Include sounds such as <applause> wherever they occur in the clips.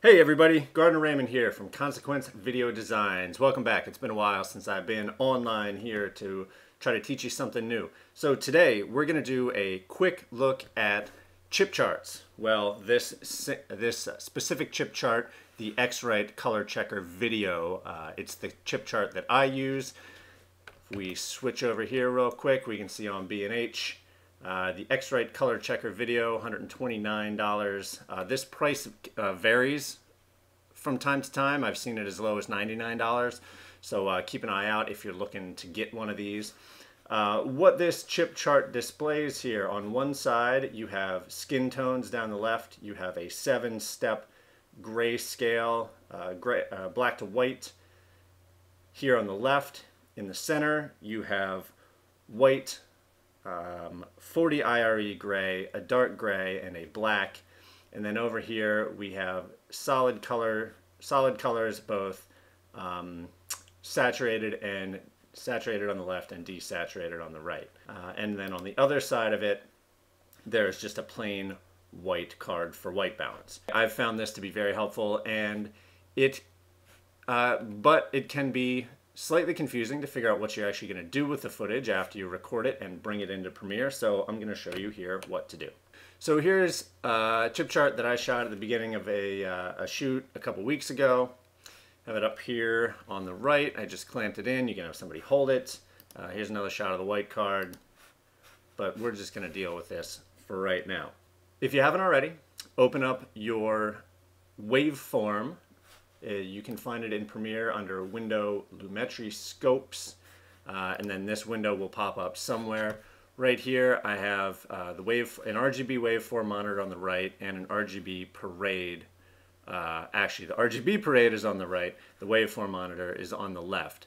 Hey everybody, Gardner Raymond here from Consequence Video Designs. Welcome back. It's been a while since I've been online here to try to teach you something new. So today we're going to do a quick look at chip charts. Well, this this specific chip chart, the X-Rite Color Checker Video, uh, it's the chip chart that I use. If we switch over here real quick, we can see on B&H uh, the X-Rite Color Checker Video, $129. Uh, this price uh, varies from time to time. I've seen it as low as $99. So uh, keep an eye out if you're looking to get one of these. Uh, what this chip chart displays here, on one side you have skin tones down the left, you have a seven step gray scale, gray, black to white. Here on the left, in the center, you have white, um, 40 IRE gray, a dark gray, and a black. And then over here we have solid color, solid colors, both um, saturated and saturated on the left and desaturated on the right. Uh, and then on the other side of it, there's just a plain white card for white balance. I've found this to be very helpful and it, uh, but it can be slightly confusing to figure out what you're actually going to do with the footage after you record it and bring it into Premiere, so I'm going to show you here what to do. So here's a chip chart that I shot at the beginning of a, uh, a shoot a couple weeks ago. Have it up here on the right. I just clamped it in. You can have somebody hold it. Uh, here's another shot of the white card, but we're just going to deal with this for right now. If you haven't already, open up your waveform uh, you can find it in Premiere under Window Lumetri Scopes. Uh, and then this window will pop up somewhere. Right here, I have uh, the wave, an RGB waveform monitor on the right and an RGB parade. Uh, actually, the RGB parade is on the right. The waveform monitor is on the left.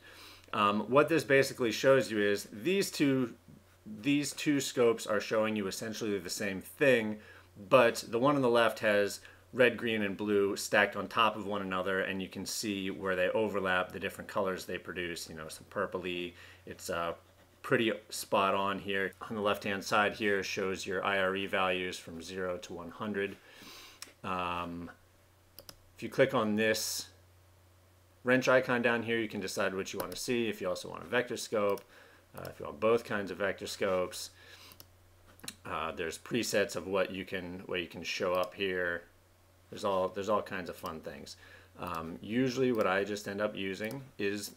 Um, what this basically shows you is these two, these two scopes are showing you essentially the same thing, but the one on the left has red, green, and blue stacked on top of one another, and you can see where they overlap, the different colors they produce. You know, some purpley. It's uh, pretty spot on here. On the left-hand side here shows your IRE values from 0 to 100. Um, if you click on this wrench icon down here, you can decide what you want to see. If you also want a vector scope, uh, if you want both kinds of vector scopes, uh, there's presets of what you can what you can show up here. There's all, there's all kinds of fun things. Um, usually what I just end up using is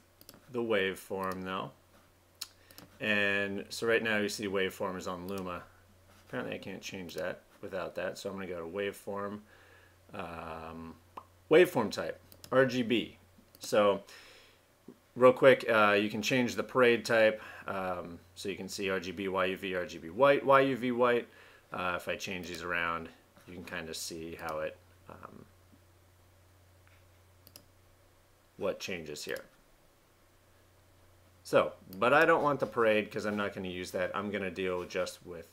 the waveform though. And so right now you see waveform is on Luma. Apparently I can't change that without that. So I'm going to go to waveform, um, waveform type, RGB. So real quick, uh, you can change the parade type. Um, so you can see RGB, YUV, RGB white, YUV white. Uh, if I change these around, you can kind of see how it um, what changes here. So, but I don't want the parade because I'm not going to use that. I'm going to deal just with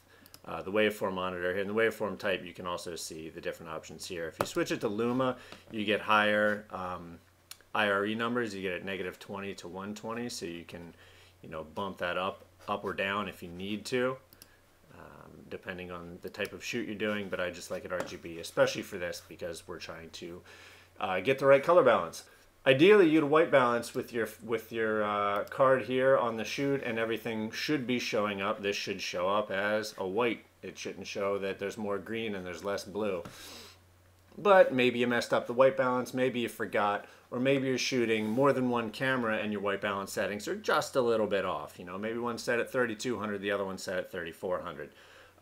uh, the waveform monitor here. In the waveform type, you can also see the different options here. If you switch it to Luma, you get higher um, IRE numbers. You get at negative 20 to 120, so you can, you know, bump that up, up or down if you need to depending on the type of shoot you're doing, but I just like it RGB, especially for this because we're trying to uh, get the right color balance. Ideally, you'd white balance with your with your uh, card here on the shoot, and everything should be showing up. This should show up as a white. It shouldn't show that there's more green and there's less blue. But maybe you messed up the white balance, maybe you forgot, or maybe you're shooting more than one camera and your white balance settings are just a little bit off. You know, maybe one set at 3200, the other one set at 3400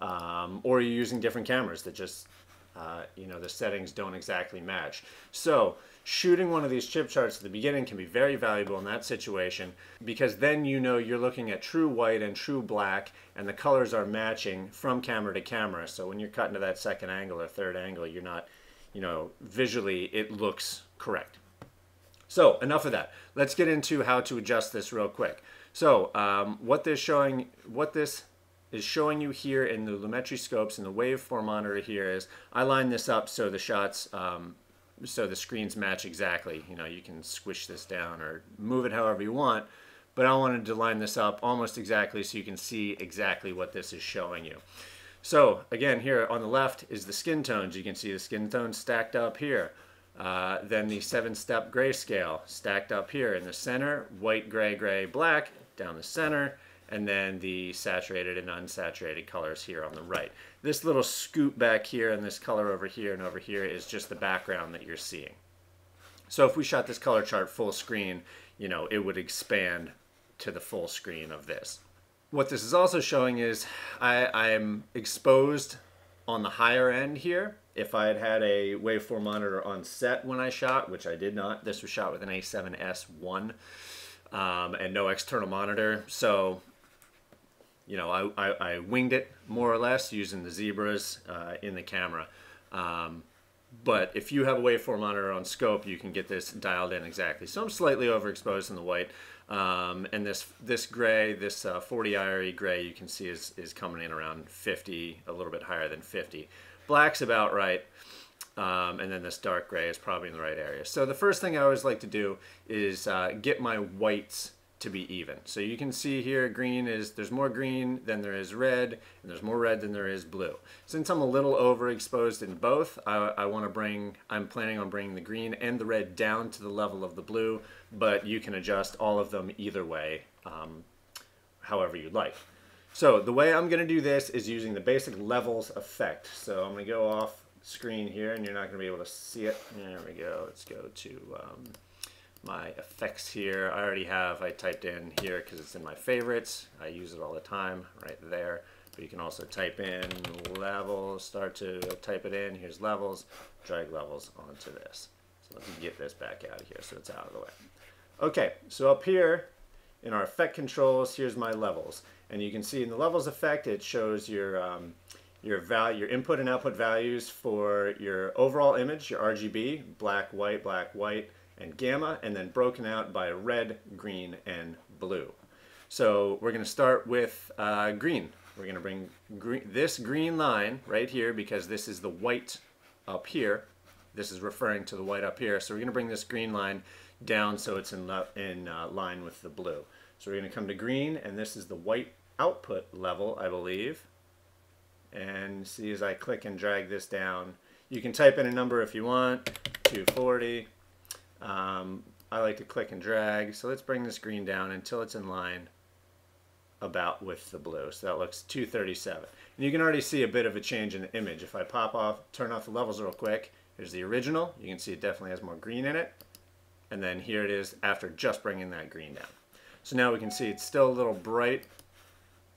um, or you're using different cameras that just uh, you know the settings don't exactly match. So shooting one of these chip charts at the beginning can be very valuable in that situation because then you know you're looking at true white and true black and the colors are matching from camera to camera. So when you're cutting to that second angle or third angle, you're not, you know, visually it looks correct. So enough of that. Let's get into how to adjust this real quick. So um, what this showing, what this is showing you here in the Lumetri scopes and the waveform monitor here is I line this up so the shots, um, so the screens match exactly. You know, you can squish this down or move it however you want, but I wanted to line this up almost exactly so you can see exactly what this is showing you. So again, here on the left is the skin tones. You can see the skin tones stacked up here. Uh, then the seven-step grayscale stacked up here in the center, white, gray, gray, black down the center, and then the saturated and unsaturated colors here on the right. This little scoop back here and this color over here and over here is just the background that you're seeing. So if we shot this color chart full screen, you know, it would expand to the full screen of this. What this is also showing is I, am exposed on the higher end here if I had had a waveform monitor on set when I shot, which I did not, this was shot with an A7S1 um, and no external monitor. So, you know, I, I, I, winged it more or less using the zebras uh, in the camera. Um, but if you have a waveform monitor on scope, you can get this dialed in exactly. So I'm slightly overexposed in the white. Um, and this this gray, this uh, 40 IRE gray, you can see is, is coming in around 50, a little bit higher than 50. Black's about right. Um, and then this dark gray is probably in the right area. So the first thing I always like to do is uh, get my whites to be even. So you can see here green is, there's more green than there is red, and there's more red than there is blue. Since I'm a little overexposed in both, I, I want to bring, I'm planning on bringing the green and the red down to the level of the blue, but you can adjust all of them either way, um, however you'd like. So the way I'm going to do this is using the basic levels effect. So I'm going to go off screen here and you're not going to be able to see it. There we go. Let's go to um, my effects here. I already have, I typed in here because it's in my favorites. I use it all the time right there. But you can also type in levels, start to type it in. Here's levels, drag levels onto this. So let's get this back out of here so it's out of the way. Okay, so up here in our effect controls, here's my levels. And you can see in the levels effect, it shows your, um, your, value, your input and output values for your overall image, your RGB, black, white, black, white, and gamma, and then broken out by red, green, and blue. So we're going to start with uh, green. We're going to bring green, this green line right here because this is the white up here. This is referring to the white up here. So we're going to bring this green line down so it's in, in uh, line with the blue. So we're going to come to green, and this is the white output level, I believe. And see as I click and drag this down, you can type in a number if you want, 240. Um, I like to click and drag. So let's bring this green down until it's in line about with the blue. So that looks 237. And you can already see a bit of a change in the image. If I pop off, turn off the levels real quick, here's the original. You can see it definitely has more green in it. And then here it is after just bringing that green down. So now we can see it's still a little bright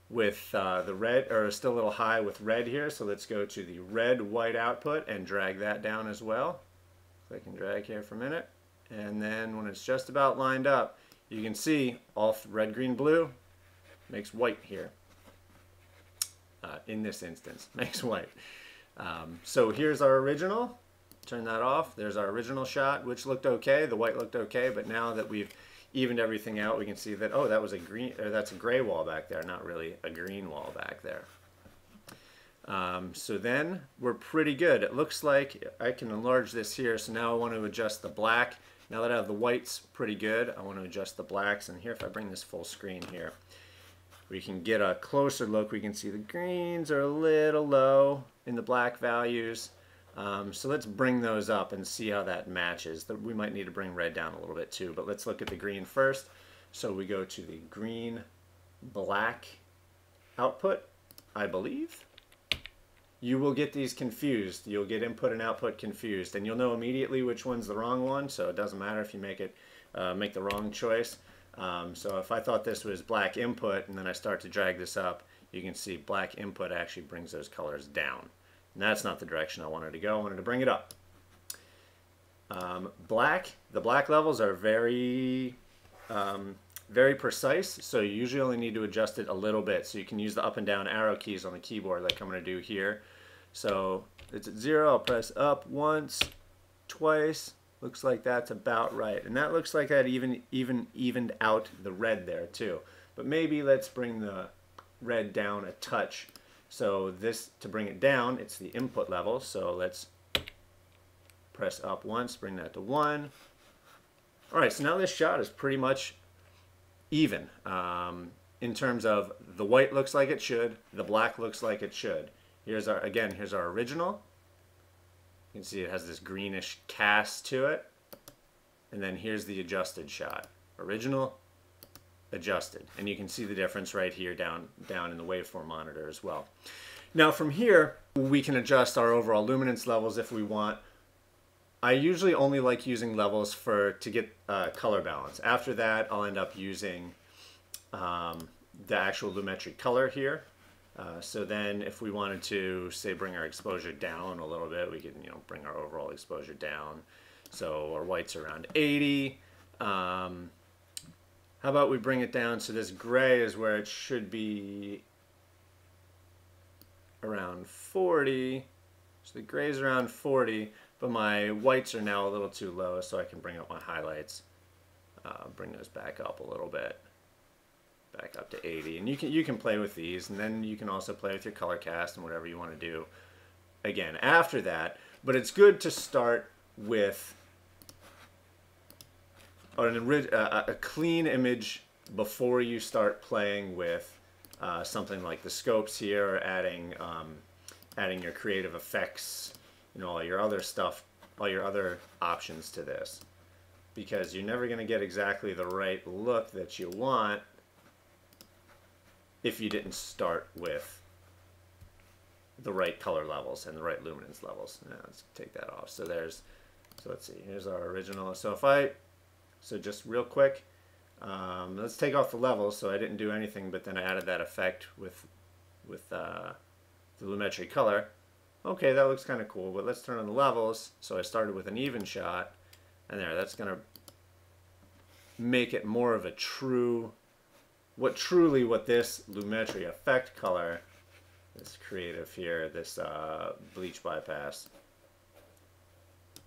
with uh, the red, or still a little high with red here. So let's go to the red white output and drag that down as well. Click and drag here for a minute. And then when it's just about lined up, you can see off red, green, blue makes white here. Uh, in this instance, <laughs> makes white. Um, so here's our original. Turn that off. There's our original shot, which looked okay. The white looked okay, but now that we've evened everything out, we can see that, oh, that was a green, or that's a gray wall back there, not really a green wall back there. Um, so then we're pretty good. It looks like I can enlarge this here. So now I want to adjust the black. Now that I have the whites pretty good, I want to adjust the blacks. And here, if I bring this full screen here, we can get a closer look. We can see the greens are a little low in the black values. Um, so let's bring those up and see how that matches. We might need to bring red down a little bit too, but let's look at the green first. So we go to the green black output, I believe. You will get these confused. You'll get input and output confused, and you'll know immediately which one's the wrong one, so it doesn't matter if you make it uh, make the wrong choice. Um, so if I thought this was black input and then I start to drag this up, you can see black input actually brings those colors down. And that's not the direction I wanted to go. I wanted to bring it up. Um, black, the black levels are very, um, very precise, so you usually only need to adjust it a little bit. So you can use the up and down arrow keys on the keyboard like I'm going to do here. So it's at zero, I'll press up once, twice, looks like that's about right. And that looks like that even, even evened out the red there too. But maybe let's bring the red down a touch so this, to bring it down, it's the input level. So let's press up once, bring that to one. All right, so now this shot is pretty much even um, in terms of the white looks like it should, the black looks like it should. Here's our, again, here's our original. You can see it has this greenish cast to it. And then here's the adjusted shot. Original, adjusted. And you can see the difference right here down, down in the waveform monitor as well. Now from here, we can adjust our overall luminance levels if we want. I usually only like using levels for to get uh, color balance. After that, I'll end up using um, the actual lumetri color here. Uh, so then if we wanted to, say, bring our exposure down a little bit, we can, you know, bring our overall exposure down. So our white's around 80. Um, how about we bring it down so this gray is where it should be around 40. So the gray's around 40, but my whites are now a little too low, so I can bring up my highlights. Uh, bring those back up a little bit. Back up to 80 and you can you can play with these and then you can also play with your color cast and whatever you want to do again after that. But it's good to start with an, a, a clean image before you start playing with uh, something like the scopes here or adding um, adding your creative effects know all your other stuff all your other options to this because you're never going to get exactly the right look that you want if you didn't start with the right color levels and the right luminance levels. Now let's take that off. So there's, so let's see, here's our original. So if I, so just real quick, um, let's take off the levels. So I didn't do anything, but then I added that effect with, with uh, the Lumetri color. Okay, that looks kind of cool, but let's turn on the levels. So I started with an even shot, and there, that's going to make it more of a true what truly what this Lumetri effect color, this creative here, this uh, bleach bypass,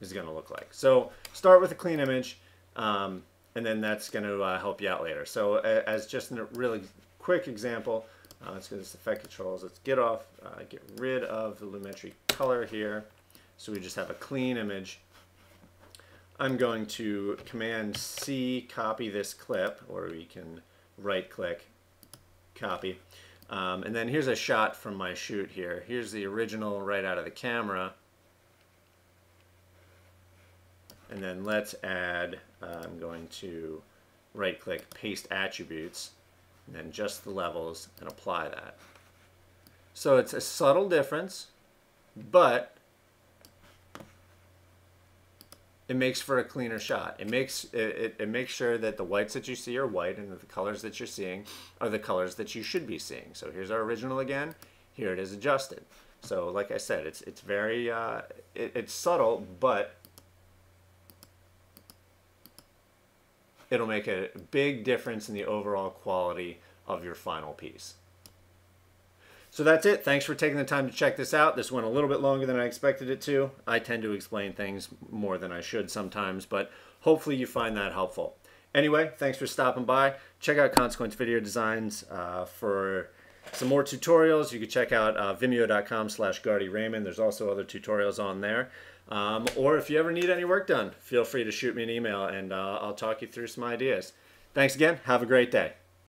is going to look like. So start with a clean image, um, and then that's going to uh, help you out later. So as just a really quick example, uh, let's go to this effect controls. Let's get off, uh, get rid of the Lumetri color here. So we just have a clean image. I'm going to Command C, copy this clip, or we can right click, copy. Um, and then here's a shot from my shoot here. Here's the original right out of the camera. And then let's add, uh, I'm going to right click, paste attributes, and then just the levels and apply that. So it's a subtle difference, but it makes for a cleaner shot. It makes it, it, it, makes sure that the whites that you see are white and that the colors that you're seeing are the colors that you should be seeing. So here's our original again. Here it is adjusted. So like I said, it's it's very uh, it, it's subtle, but it'll make a big difference in the overall quality of your final piece. So that's it. Thanks for taking the time to check this out. This went a little bit longer than I expected it to. I tend to explain things more than I should sometimes, but hopefully you find that helpful. Anyway, thanks for stopping by. Check out Consequence Video Designs uh, for some more tutorials. You can check out uh, vimeo.com slash Raymond. There's also other tutorials on there. Um, or if you ever need any work done, feel free to shoot me an email and uh, I'll talk you through some ideas. Thanks again. Have a great day.